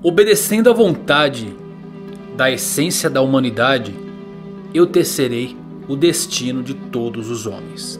Obedecendo à vontade da essência da humanidade, eu tecerei o destino de todos os homens.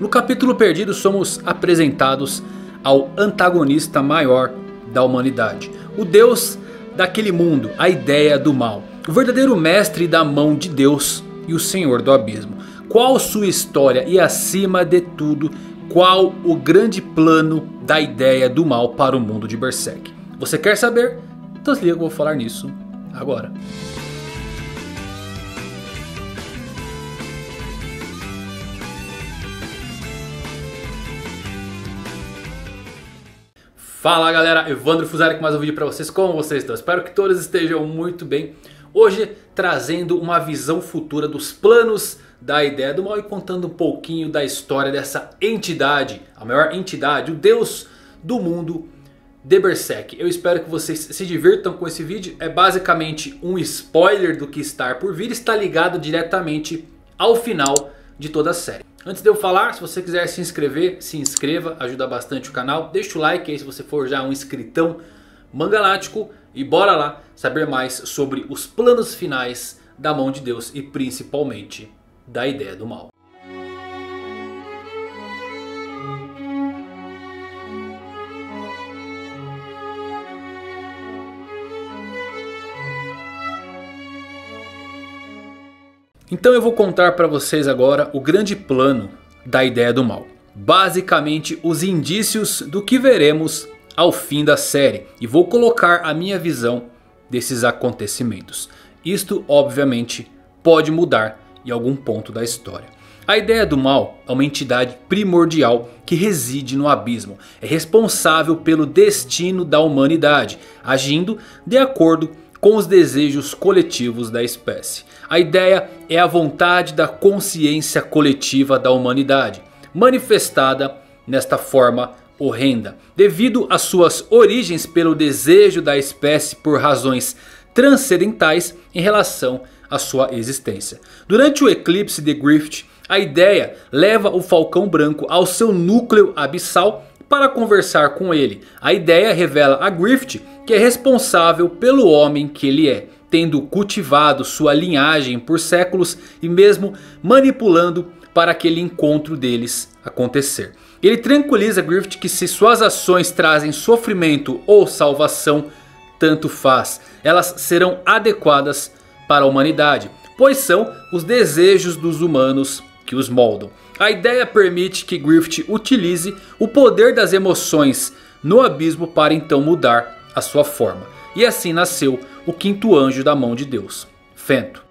No capítulo perdido somos apresentados ao antagonista maior da humanidade. O Deus daquele mundo, a ideia do mal. O verdadeiro mestre da mão de Deus e o Senhor do abismo. Qual sua história e acima de tudo, qual o grande plano da ideia do mal para o mundo de Berserk? Você quer saber? Então se liga que eu vou falar nisso agora. Fala galera, Evandro Fusari com mais um vídeo pra vocês, como vocês estão? Espero que todos estejam muito bem Hoje trazendo uma visão futura dos planos da ideia do mal E contando um pouquinho da história dessa entidade A maior entidade, o deus do mundo de Berserk Eu espero que vocês se divirtam com esse vídeo É basicamente um spoiler do que está por vir Está ligado diretamente ao final de toda a série Antes de eu falar, se você quiser se inscrever, se inscreva, ajuda bastante o canal. Deixa o like aí se você for já um inscritão mangalático. E bora lá saber mais sobre os planos finais da mão de Deus e principalmente da ideia do mal. Então eu vou contar para vocês agora o grande plano da ideia do mal. Basicamente os indícios do que veremos ao fim da série. E vou colocar a minha visão desses acontecimentos. Isto obviamente pode mudar em algum ponto da história. A ideia do mal é uma entidade primordial que reside no abismo. É responsável pelo destino da humanidade, agindo de acordo com os desejos coletivos da espécie. A ideia é a vontade da consciência coletiva da humanidade, manifestada nesta forma horrenda. Devido às suas origens pelo desejo da espécie por razões transcendentais em relação à sua existência. Durante o eclipse de Griffith, a ideia leva o Falcão Branco ao seu núcleo abissal para conversar com ele. A ideia revela a Griffith que é responsável pelo homem que ele é tendo cultivado sua linhagem por séculos e mesmo manipulando para aquele encontro deles acontecer. Ele tranquiliza Griffith que se suas ações trazem sofrimento ou salvação, tanto faz. Elas serão adequadas para a humanidade, pois são os desejos dos humanos que os moldam. A ideia permite que Griffith utilize o poder das emoções no abismo para então mudar a sua forma. E assim nasceu o quinto anjo da mão de Deus, Fento.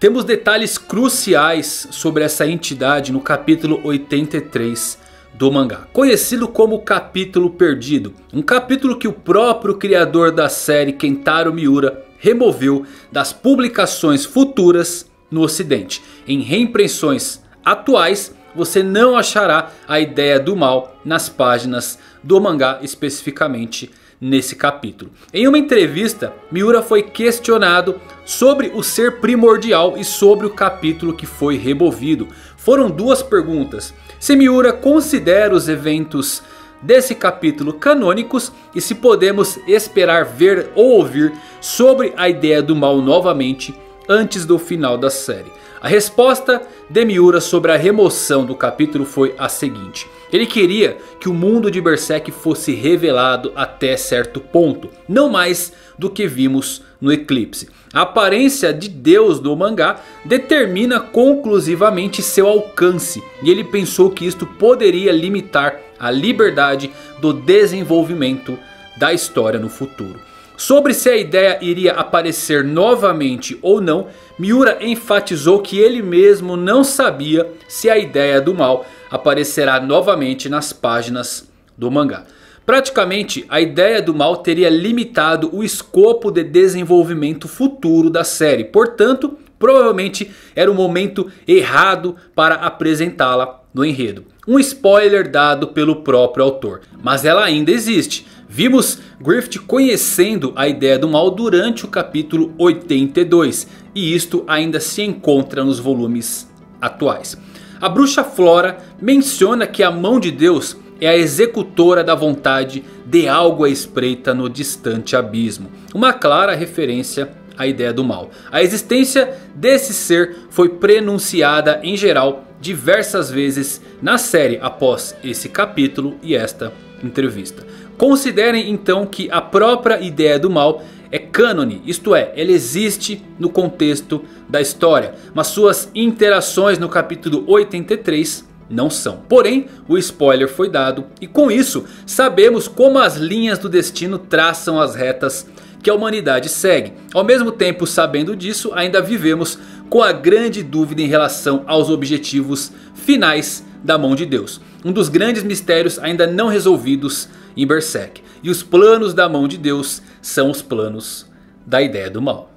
Temos detalhes cruciais sobre essa entidade no capítulo 83 do mangá. Conhecido como capítulo perdido. Um capítulo que o próprio criador da série Kentaro Miura removeu das publicações futuras no ocidente. Em reimpressões atuais você não achará a ideia do mal nas páginas do mangá especificamente nesse capítulo. Em uma entrevista, Miura foi questionado sobre o ser primordial e sobre o capítulo que foi removido. Foram duas perguntas. Se Miura considera os eventos desse capítulo canônicos e se podemos esperar ver ou ouvir sobre a ideia do mal novamente antes do final da série. A resposta de Miura sobre a remoção do capítulo foi a seguinte. Ele queria que o mundo de Berserk fosse revelado até certo ponto. Não mais do que vimos no eclipse. A aparência de Deus do mangá determina conclusivamente seu alcance. E ele pensou que isto poderia limitar a liberdade do desenvolvimento da história no futuro. Sobre se a ideia iria aparecer novamente ou não, Miura enfatizou que ele mesmo não sabia se a ideia do mal aparecerá novamente nas páginas do mangá. Praticamente a ideia do mal teria limitado o escopo de desenvolvimento futuro da série. Portanto, provavelmente era o momento errado para apresentá-la no enredo. Um spoiler dado pelo próprio autor. Mas ela ainda existe. Vimos Griffith conhecendo a ideia do mal durante o capítulo 82. E isto ainda se encontra nos volumes atuais. A bruxa Flora menciona que a mão de Deus é a executora da vontade de algo à espreita no distante abismo. Uma clara referência à ideia do mal. A existência desse ser foi prenunciada em geral diversas vezes na série após esse capítulo e esta entrevista. Considerem então que a própria ideia do mal é cânone, isto é, ela existe no contexto da história. Mas suas interações no capítulo 83 não são. Porém, o spoiler foi dado e com isso sabemos como as linhas do destino traçam as retas que a humanidade segue. Ao mesmo tempo sabendo disso, ainda vivemos com a grande dúvida em relação aos objetivos finais da mão de Deus. Um dos grandes mistérios ainda não resolvidos em Berserk. E os planos da mão de Deus são os planos da ideia do mal.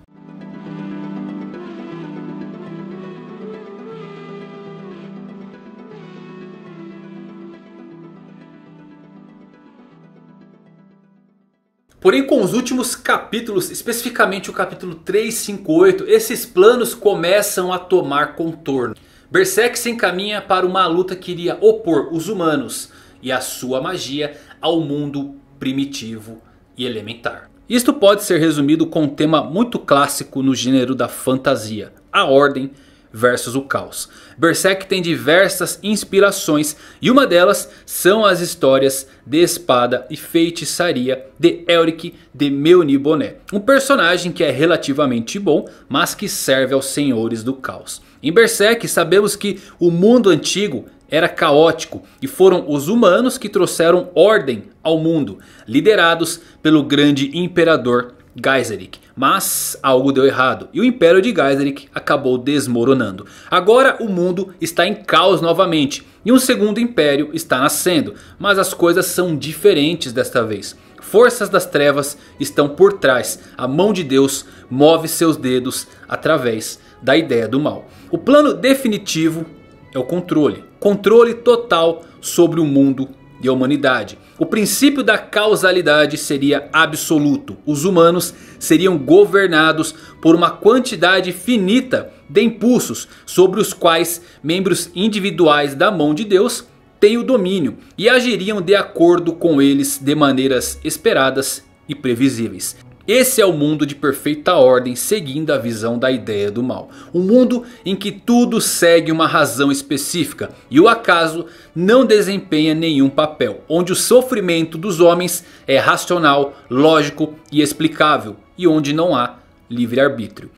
Porém com os últimos capítulos, especificamente o capítulo 358, esses planos começam a tomar contorno. Berserk se encaminha para uma luta que iria opor os humanos e a sua magia ao mundo primitivo e elementar. Isto pode ser resumido com um tema muito clássico no gênero da fantasia, a ordem versus o caos. Berserk tem diversas inspirações e uma delas são as histórias de espada e feitiçaria de Elric de Meuniboné. Um personagem que é relativamente bom, mas que serve aos senhores do caos. Em Berserk sabemos que o mundo antigo era caótico e foram os humanos que trouxeram ordem ao mundo, liderados pelo grande imperador Geyserik. Mas algo deu errado e o império de Geyserik acabou desmoronando. Agora o mundo está em caos novamente e um segundo império está nascendo. Mas as coisas são diferentes desta vez. Forças das trevas estão por trás. A mão de Deus move seus dedos através da ideia do mal. O plano definitivo é o controle. Controle total sobre o mundo e a humanidade. O princípio da causalidade seria absoluto. Os humanos seriam governados por uma quantidade finita de impulsos sobre os quais membros individuais da mão de Deus têm o domínio e agiriam de acordo com eles de maneiras esperadas e previsíveis. Esse é o mundo de perfeita ordem seguindo a visão da ideia do mal. Um mundo em que tudo segue uma razão específica e o acaso não desempenha nenhum papel. Onde o sofrimento dos homens é racional, lógico e explicável. E onde não há livre-arbítrio.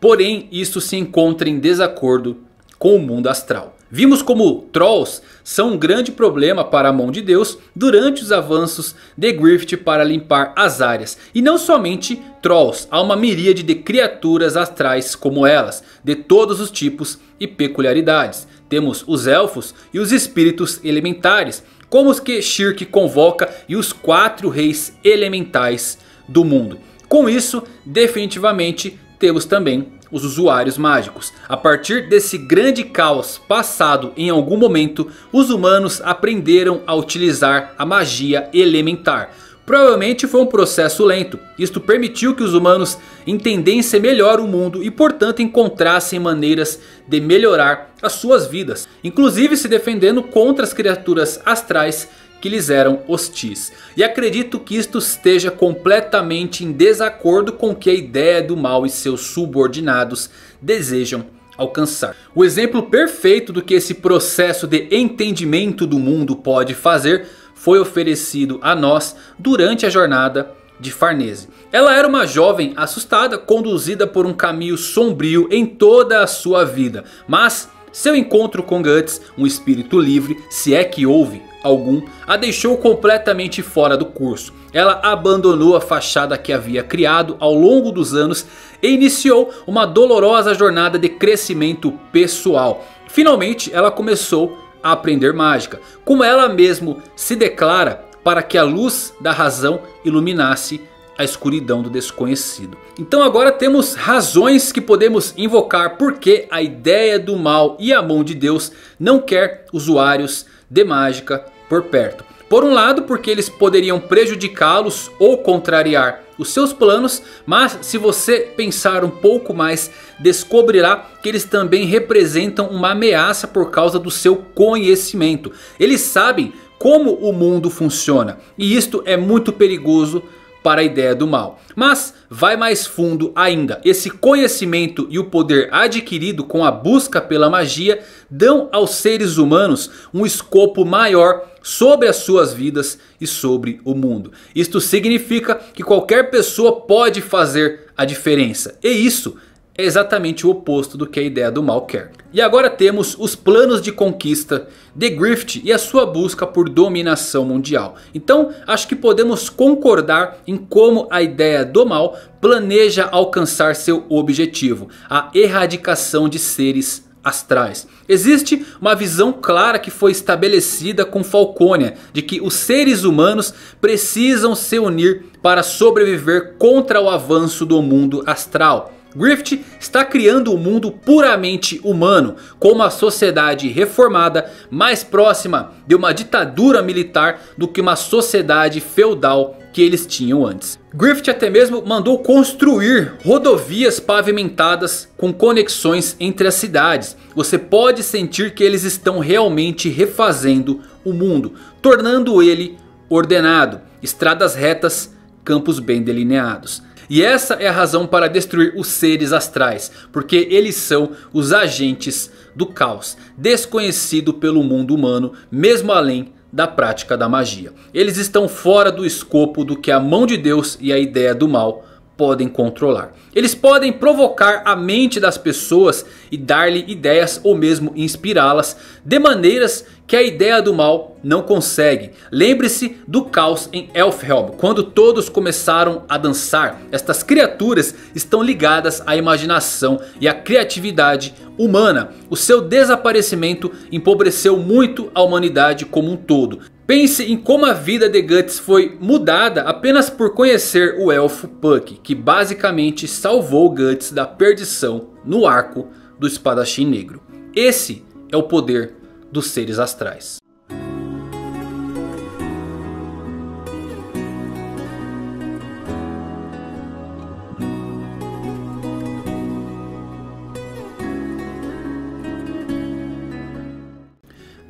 Porém, isso se encontra em desacordo com o mundo astral. Vimos como Trolls são um grande problema para a mão de Deus durante os avanços de Griffith para limpar as áreas. E não somente Trolls, há uma miríade de criaturas astrais como elas, de todos os tipos e peculiaridades. Temos os elfos e os espíritos elementares, como os que Shirk convoca e os quatro reis elementais do mundo. Com isso, definitivamente temos também os usuários mágicos. A partir desse grande caos passado em algum momento, os humanos aprenderam a utilizar a magia elementar. Provavelmente foi um processo lento. Isto permitiu que os humanos entendessem melhor o mundo e portanto encontrassem maneiras de melhorar as suas vidas. Inclusive se defendendo contra as criaturas astrais que lhes eram hostis. E acredito que isto esteja completamente em desacordo com o que a ideia do mal e seus subordinados desejam alcançar. O exemplo perfeito do que esse processo de entendimento do mundo pode fazer foi oferecido a nós durante a jornada de Farnese. Ela era uma jovem assustada, conduzida por um caminho sombrio em toda a sua vida. Mas seu encontro com Guts, um espírito livre, se é que houve algum, a deixou completamente fora do curso. Ela abandonou a fachada que havia criado ao longo dos anos e iniciou uma dolorosa jornada de crescimento pessoal. Finalmente ela começou a aprender mágica, como ela mesmo se declara para que a luz da razão iluminasse a escuridão do desconhecido. Então agora temos razões que podemos invocar porque a ideia do mal e a mão de Deus não quer usuários de mágica por perto. Por um lado porque eles poderiam prejudicá-los ou contrariar os seus planos, mas se você pensar um pouco mais, descobrirá que eles também representam uma ameaça por causa do seu conhecimento. Eles sabem como o mundo funciona e isto é muito perigoso para a ideia do mal. Mas vai mais fundo ainda. Esse conhecimento e o poder adquirido com a busca pela magia dão aos seres humanos um escopo maior sobre as suas vidas e sobre o mundo. Isto significa que qualquer pessoa pode fazer a diferença. E isso é exatamente o oposto do que a ideia do mal quer. E agora temos os planos de conquista de Griffith e a sua busca por dominação mundial. Então acho que podemos concordar em como a ideia do mal planeja alcançar seu objetivo. A erradicação de seres astrais. Existe uma visão clara que foi estabelecida com Falcônia de que os seres humanos precisam se unir para sobreviver contra o avanço do mundo astral. Griffith está criando um mundo puramente humano, com uma sociedade reformada mais próxima de uma ditadura militar do que uma sociedade feudal que eles tinham antes. Griffith até mesmo mandou construir rodovias pavimentadas com conexões entre as cidades. Você pode sentir que eles estão realmente refazendo o mundo, tornando ele ordenado, estradas retas, campos bem delineados. E essa é a razão para destruir os seres astrais. Porque eles são os agentes do caos. Desconhecido pelo mundo humano. Mesmo além da prática da magia. Eles estão fora do escopo do que a mão de Deus e a ideia do mal podem controlar. Eles podem provocar a mente das pessoas e dar-lhe ideias ou mesmo inspirá-las de maneiras que a ideia do mal não consegue. Lembre-se do caos em Elfhelm, quando todos começaram a dançar. Estas criaturas estão ligadas à imaginação e à criatividade humana. O seu desaparecimento empobreceu muito a humanidade como um todo. Pense em como a vida de Guts foi mudada apenas por conhecer o elfo Puck. Que basicamente salvou Guts da perdição no arco do espadachim negro. Esse é o poder dos seres astrais.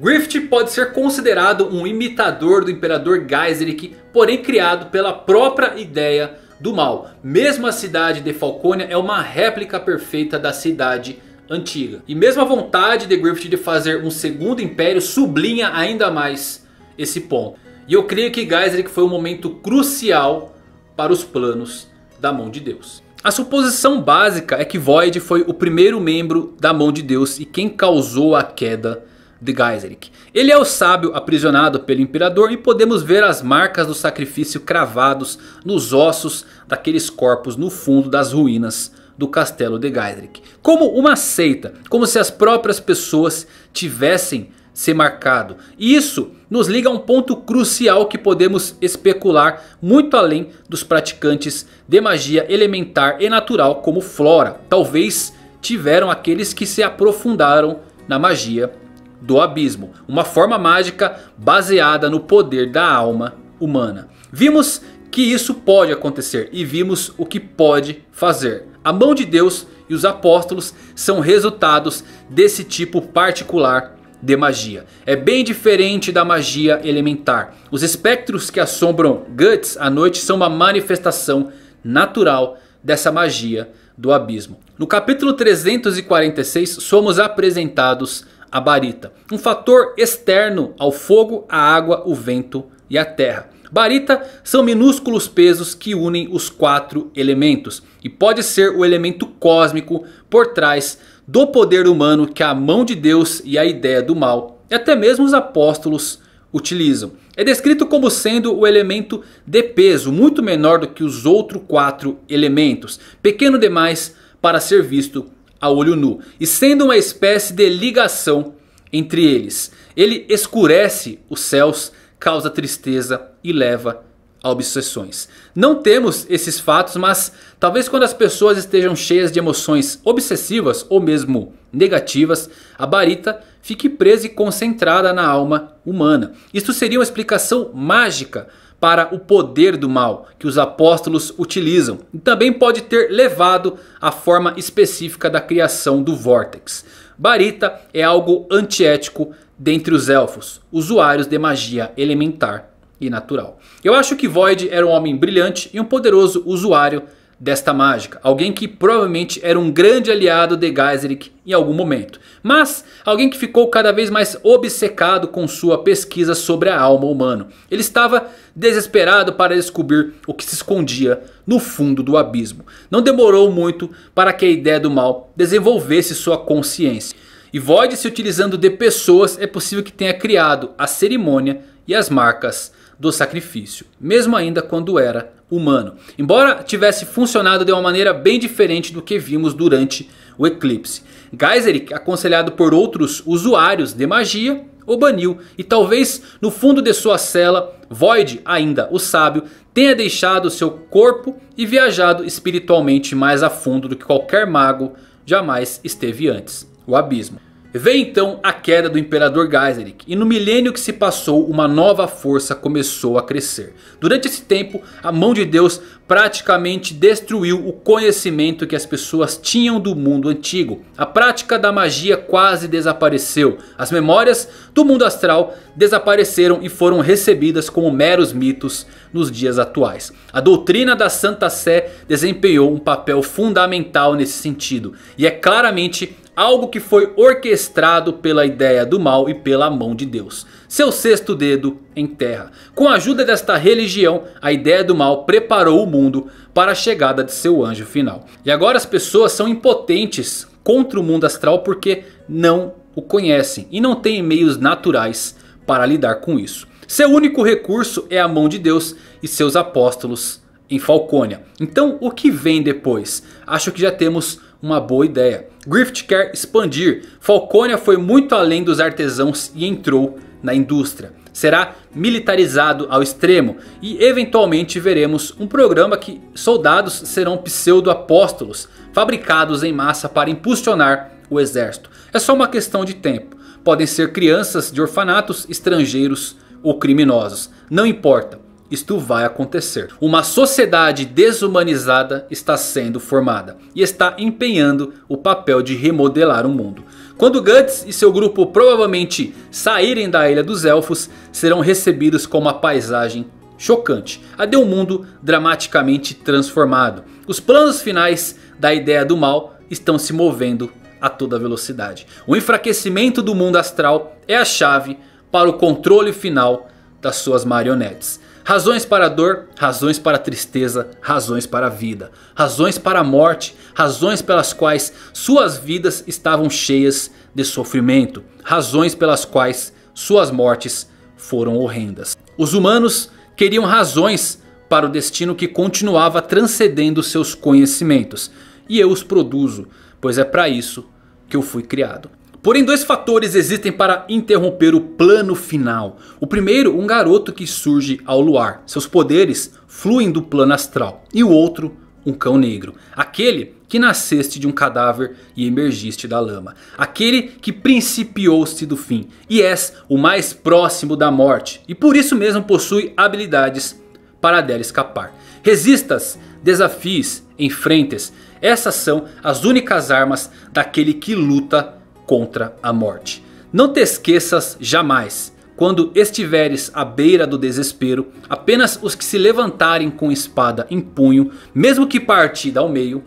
Griffith pode ser considerado um imitador do Imperador Geiseric, porém criado pela própria ideia do mal. Mesmo a cidade de Falconia é uma réplica perfeita da cidade antiga. E mesmo a vontade de Griffith de fazer um segundo império sublinha ainda mais esse ponto. E eu creio que Geiseric foi um momento crucial para os planos da mão de Deus. A suposição básica é que Void foi o primeiro membro da mão de Deus e quem causou a queda de Geiseric. Ele é o sábio aprisionado pelo imperador e podemos ver as marcas do sacrifício cravados nos ossos daqueles corpos no fundo das ruínas do castelo de Geiseric. Como uma seita, como se as próprias pessoas tivessem se marcado. E isso nos liga a um ponto crucial que podemos especular muito além dos praticantes de magia elementar e natural como Flora. Talvez tiveram aqueles que se aprofundaram na magia do abismo. Uma forma mágica baseada no poder da alma humana. Vimos que isso pode acontecer e vimos o que pode fazer. A mão de Deus e os apóstolos são resultados desse tipo particular de magia. É bem diferente da magia elementar. Os espectros que assombram Guts à noite são uma manifestação natural dessa magia do abismo. No capítulo 346 somos apresentados a barita. Um fator externo ao fogo, a água, o vento e a terra. Barita são minúsculos pesos que unem os quatro elementos. E pode ser o elemento cósmico por trás do poder humano que a mão de Deus e a ideia do mal e até mesmo os apóstolos utilizam. É descrito como sendo o elemento de peso muito menor do que os outros quatro elementos. Pequeno demais para ser visto a olho nu. E sendo uma espécie de ligação entre eles. Ele escurece os céus causa tristeza e leva a obsessões. Não temos esses fatos, mas talvez quando as pessoas estejam cheias de emoções obsessivas ou mesmo negativas, a Barita fique presa e concentrada na alma humana. Isto seria uma explicação mágica para o poder do mal que os apóstolos utilizam. E também pode ter levado à forma específica da criação do Vortex. Barita é algo antiético dentre os elfos, usuários de magia elementar e natural. Eu acho que Void era um homem brilhante e um poderoso usuário desta mágica. Alguém que provavelmente era um grande aliado de Geiseric em algum momento. Mas alguém que ficou cada vez mais obcecado com sua pesquisa sobre a alma humana. Ele estava desesperado para descobrir o que se escondia no fundo do abismo. Não demorou muito para que a ideia do mal desenvolvesse sua consciência. E Void se utilizando de pessoas é possível que tenha criado a cerimônia e as marcas do sacrifício. Mesmo ainda quando era humano. Embora tivesse funcionado de uma maneira bem diferente do que vimos durante o eclipse. Geiseric, aconselhado por outros usuários de magia, o baniu. E talvez no fundo de sua cela, Void, ainda o sábio, tenha deixado seu corpo e viajado espiritualmente mais a fundo do que qualquer mago jamais esteve antes. O abismo. Vem então a queda do Imperador Geiseric e no milênio que se passou uma nova força começou a crescer. Durante esse tempo a mão de Deus praticamente destruiu o conhecimento que as pessoas tinham do mundo antigo. A prática da magia quase desapareceu. As memórias do mundo astral desapareceram e foram recebidas como meros mitos nos dias atuais. A doutrina da Santa Sé desempenhou um papel fundamental nesse sentido. E é claramente Algo que foi orquestrado pela ideia do mal e pela mão de Deus. Seu sexto dedo em terra. Com a ajuda desta religião, a ideia do mal preparou o mundo para a chegada de seu anjo final. E agora as pessoas são impotentes contra o mundo astral porque não o conhecem. E não têm meios naturais para lidar com isso. Seu único recurso é a mão de Deus e seus apóstolos em Falcônia. Então o que vem depois? Acho que já temos uma boa ideia. Griffith quer expandir. Falcônia foi muito além dos artesãos e entrou na indústria. Será militarizado ao extremo e eventualmente veremos um programa que soldados serão pseudo-apóstolos fabricados em massa para impulsionar o exército. É só uma questão de tempo. Podem ser crianças de orfanatos, estrangeiros ou criminosos. Não importa isto vai acontecer. Uma sociedade desumanizada está sendo formada e está empenhando o papel de remodelar o mundo. Quando Guts e seu grupo provavelmente saírem da Ilha dos Elfos, serão recebidos com uma paisagem chocante. A de um mundo dramaticamente transformado. Os planos finais da ideia do mal estão se movendo a toda velocidade. O enfraquecimento do mundo astral é a chave para o controle final das suas marionetes. Razões para a dor, razões para a tristeza, razões para a vida. Razões para a morte, razões pelas quais suas vidas estavam cheias de sofrimento. Razões pelas quais suas mortes foram horrendas. Os humanos queriam razões para o destino que continuava transcendendo seus conhecimentos. E eu os produzo, pois é para isso que eu fui criado. Porém dois fatores existem para interromper o plano final. O primeiro, um garoto que surge ao luar. Seus poderes fluem do plano astral. E o outro, um cão negro. Aquele que nasceste de um cadáver e emergiste da lama. Aquele que principiou-se do fim. E és o mais próximo da morte. E por isso mesmo possui habilidades para dela escapar. Resistas, desafies, enfrentes. Essas são as únicas armas daquele que luta contra a morte. Não te esqueças jamais. Quando estiveres à beira do desespero, apenas os que se levantarem com espada em punho, mesmo que partida ao meio,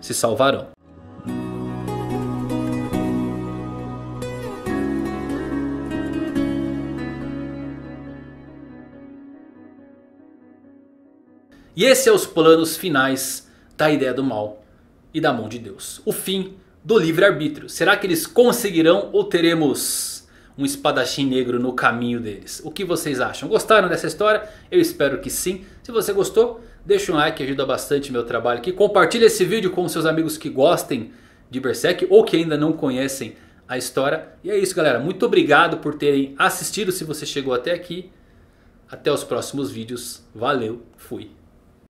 se salvarão. E esse é os planos finais da ideia do mal e da mão de Deus. O fim do livre-arbítrio. Será que eles conseguirão ou teremos um espadachim negro no caminho deles? O que vocês acham? Gostaram dessa história? Eu espero que sim. Se você gostou, deixa um like, ajuda bastante meu trabalho aqui. Compartilhe esse vídeo com seus amigos que gostem de Berserk ou que ainda não conhecem a história. E é isso galera, muito obrigado por terem assistido se você chegou até aqui. Até os próximos vídeos. Valeu, fui.